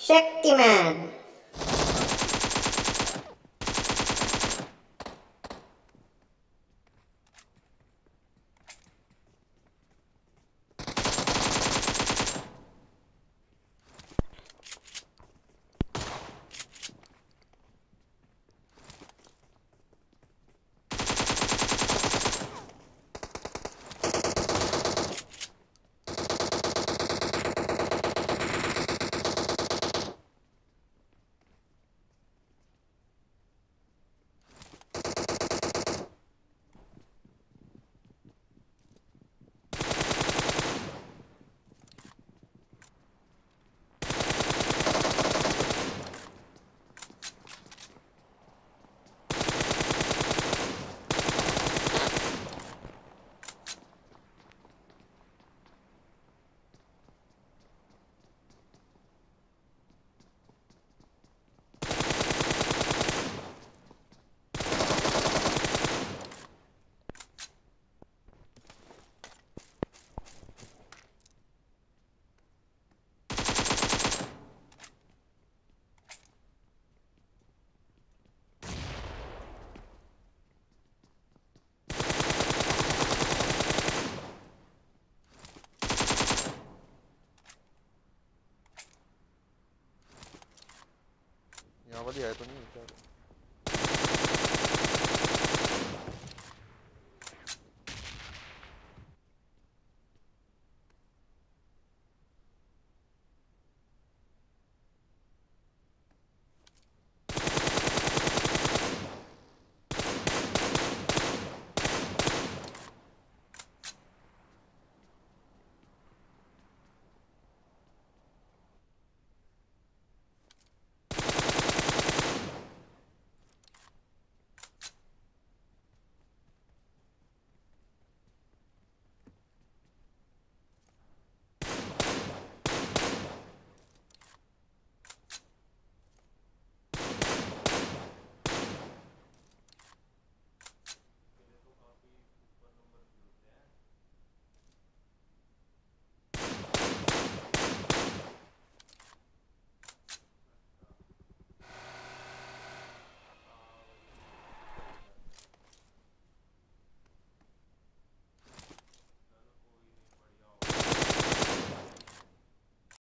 Shaktiman Não avaliar, eu tô nem né, cara.